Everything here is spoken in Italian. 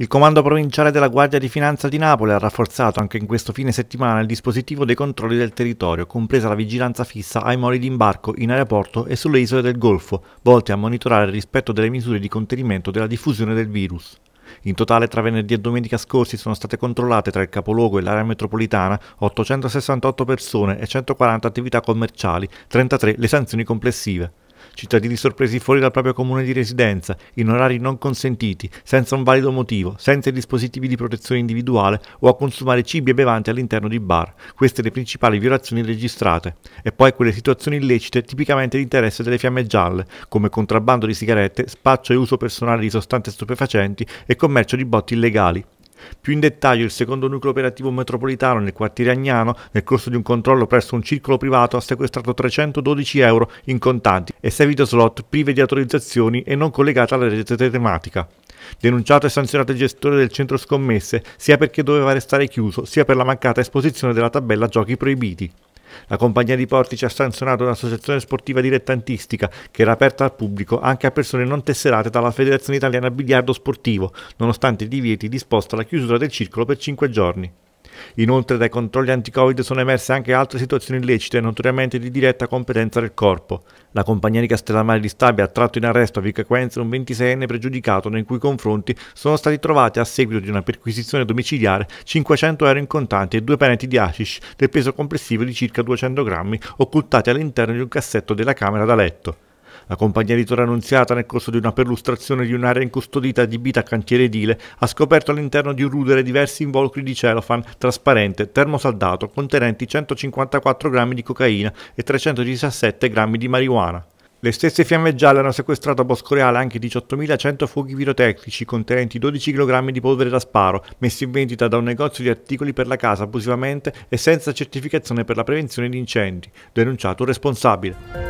Il comando provinciale della Guardia di Finanza di Napoli ha rafforzato anche in questo fine settimana il dispositivo dei controlli del territorio, compresa la vigilanza fissa ai moli di imbarco in aeroporto e sulle isole del Golfo, volte a monitorare il rispetto delle misure di contenimento della diffusione del virus. In totale tra venerdì e domenica scorsi sono state controllate tra il capoluogo e l'area metropolitana 868 persone e 140 attività commerciali, 33 le sanzioni complessive cittadini sorpresi fuori dal proprio comune di residenza, in orari non consentiti, senza un valido motivo, senza i dispositivi di protezione individuale o a consumare cibi e bevanti all'interno di bar. Queste le principali violazioni registrate. E poi quelle situazioni illecite tipicamente di interesse delle fiamme gialle, come contrabbando di sigarette, spaccio e uso personale di sostanze stupefacenti e commercio di botti illegali. Più in dettaglio, il secondo nucleo operativo metropolitano nel quartiere Agnano, nel corso di un controllo presso un circolo privato, ha sequestrato 312 euro in contanti e 6 videoslot prive di autorizzazioni e non collegate alla rete telematica. Denunciato e sanzionato il gestore del centro scommesse, sia perché doveva restare chiuso, sia per la mancata esposizione della tabella giochi proibiti. La compagnia di Portici ha sanzionato un'associazione sportiva dilettantistica che era aperta al pubblico anche a persone non tesserate dalla Federazione Italiana Biliardo Sportivo, nonostante i divieti disposta la chiusura del circolo per 5 giorni. Inoltre dai controlli anti-Covid sono emerse anche altre situazioni illecite notoriamente di diretta competenza del corpo. La compagnia di Castellammare di Stabia ha tratto in arresto a Vicaquenza un 26enne pregiudicato nei cui confronti sono stati trovati a seguito di una perquisizione domiciliare 500 euro in contanti e due peneti di hashish del peso complessivo di circa 200 grammi occultati all'interno di un cassetto della camera da letto. La compagnia editora annunziata nel corso di una perlustrazione di un'area incustodita adibita a cantiere edile ha scoperto all'interno di un rudere diversi involucri di cellophane trasparente termosaldato contenenti 154 grammi di cocaina e 317 grammi di marijuana. Le stesse fiamme gialle hanno sequestrato a Boscoreale anche 18.100 fuochi pirotecnici contenenti 12 kg di polvere da sparo, messi in vendita da un negozio di articoli per la casa abusivamente e senza certificazione per la prevenzione di incendi, denunciato un responsabile.